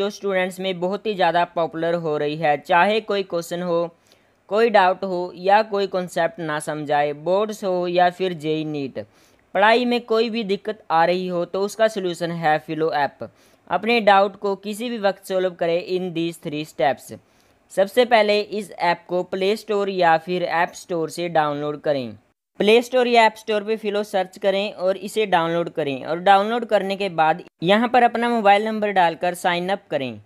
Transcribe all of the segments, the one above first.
जो स्टूडेंट्स में बहुत ही ज़्यादा पॉपुलर हो रही है, चाहे कोई क्वेश्चन हो, कोई डाउट हो, या कोई कॉन्सेप्ट ना समझाए बोर्ड्स हो, या फिर जेई नीट पढ़ाई में कोई भी दिक्कत आ रही हो तो उसका सोल्यूशन है फिलो ऐप अपने डाउट को किसी भी वक्त सोल्व करें इन दीज थ्री स्टेप्स सबसे पहले इस ऐप को प्ले स्टोर या फिर ऐप स्टोर से डाउनलोड करें। प्ले स्टोर या ऐप स्टोर पे फिलो सर्च करें और इसे डाउनलोड करें और डाउनलोड करने के बाद यहाँ पर अपना मोबाइल नंबर डालकर साइन अप करें।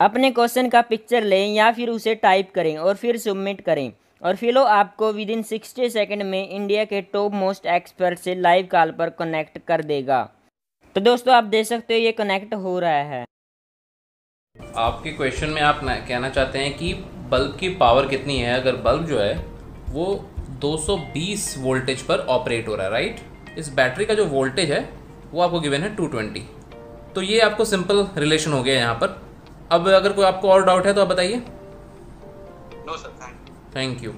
अपने क्वेश्चन का पिक्चर लें या फिर उसे टाइप करें और फिर सबमिट करें। और फिलो आपको विद इन सिक्सटी सेकेंड में इंडिया के टॉप मोस्ट एक्सपर्ट से लाइव कॉल पर कनेक्ट कर देगा। तो दोस्तों, आप देख सकते हो ये कनेक्ट हो रहा है। आपके क्वेश्चन में आप कहना चाहते हैं कि बल्ब की पावर कितनी है? अगर बल्ब जो है, वो 220 वोल्टेज पर ऑपरेट हो रहा है राइट इस बैटरी का जो वोल्टेज है वो आपको गिवन है 220 तो ये आपको सिंपल रिलेशन हो गया यहाँ पर। अब अगर कोई आपको और डाउट है तो आप बताइए। No sir thank you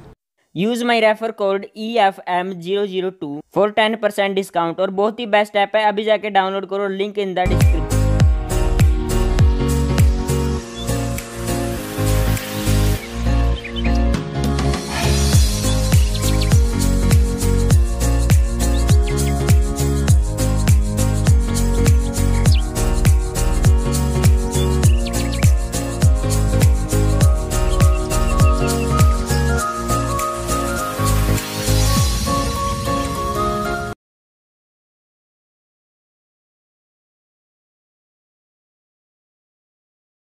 use my refer code E F M zero zero two for ten percent discount और बहुत ही बेस्ट ऐप है। अभी जाके डाउनलोड करो लिंक इन द डिस्क्रिप्शन